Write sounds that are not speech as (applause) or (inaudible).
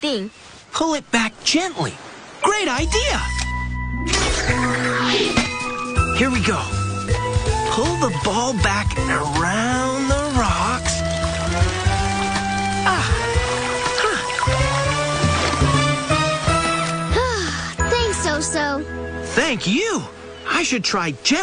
thing. Pull it back gently. Great idea. Here we go. Pull the ball back around the rocks. Ah. Huh. (sighs) Thanks, So-So. Thank you. I should try gently.